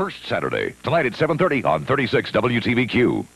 first Saturday. Tonight at 7.30 on 36 WTVQ.